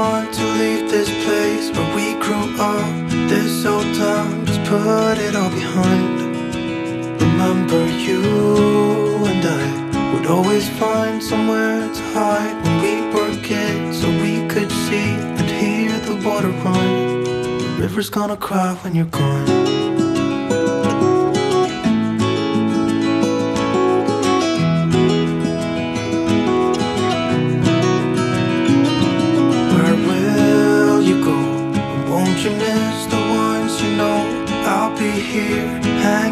want to leave this place where we grew up. This old town, just put it all behind. Remember you and I would always find somewhere to hide when we were kids so we could see and hear the water run. The river's gonna cry when you're gone.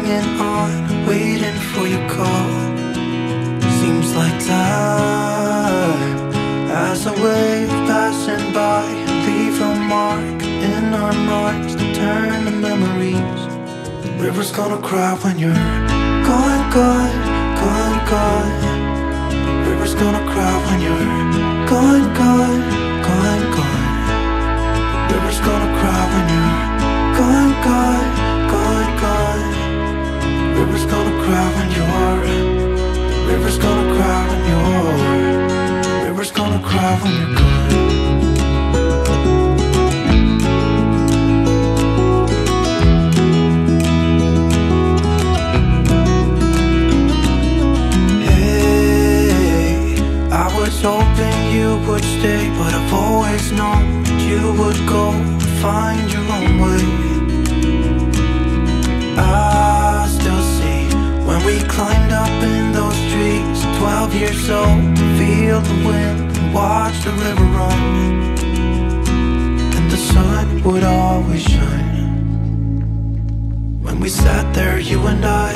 Hanging on, waiting for your call. Seems like time as a wave passing by, leave a mark in our minds to turn to memories. The river's gonna cry when you're gone, gone, gone, gone. The river's gonna cry when you're gone, gone, gonna when you're gone. Hey, I was hoping you would stay, but I've always known you would go find your own way. I still see when we climbed up in those trees, 12 years old, feel the wind watch the river run. And the sun would always shine when we sat there, you and I.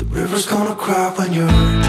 The river's gonna cry when you're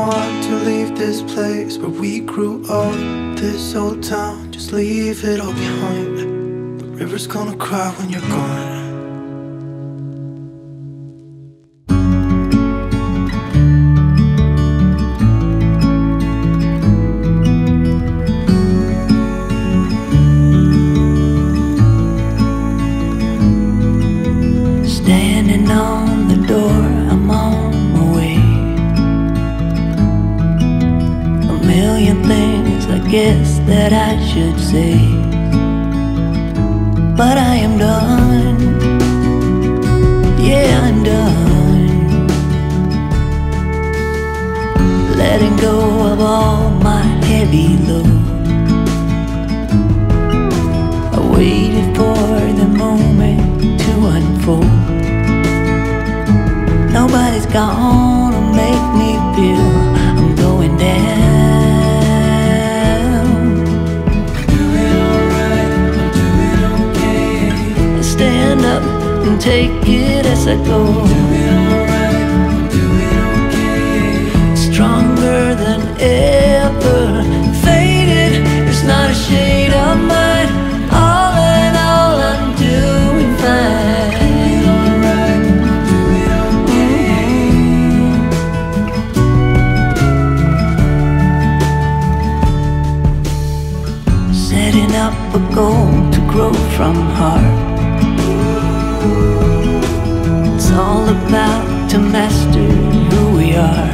want to leave this place where we grew up. This old town, just leave it all behind. The river's gonna cry when you're gone. Standing on the door, I'm on million things I guess that I should say. But I am done. Yeah, I'm done. Letting go of all my heavy load. I waited for the moment to unfold. Nobody's gonna make me feel take it as I go. All about to master who we are.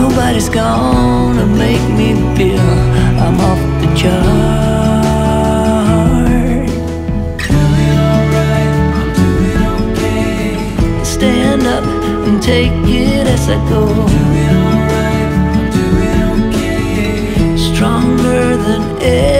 Nobody's gonna make me feel I'm off the chart. Stand up and take it as I go. Doing alright, I'm doing okay. Stronger than ever.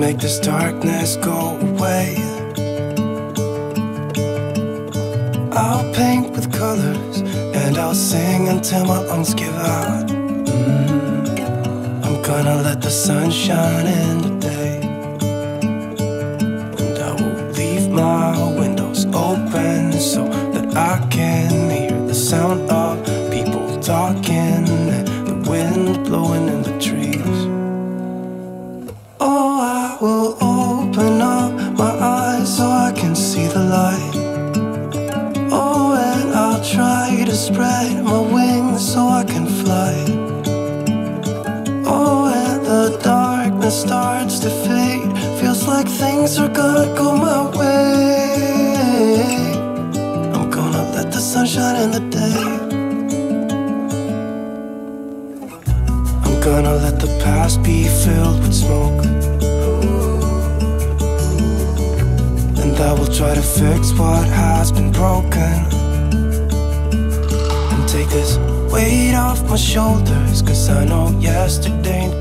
Make this darkness go away. I'll paint with colors and I'll sing until my lungs give out. Mhm. I'm gonna let the sun shine in today. And I will leave my windows open so that I can hear the sound of starts to fade. Feels like things are gonna go my way. I'm gonna let the sun shine in the day. I'm gonna let the past be filled with smoke. And I will try to fix what has been broken. And take this weight off my shoulders. Cause I know yesterday ain't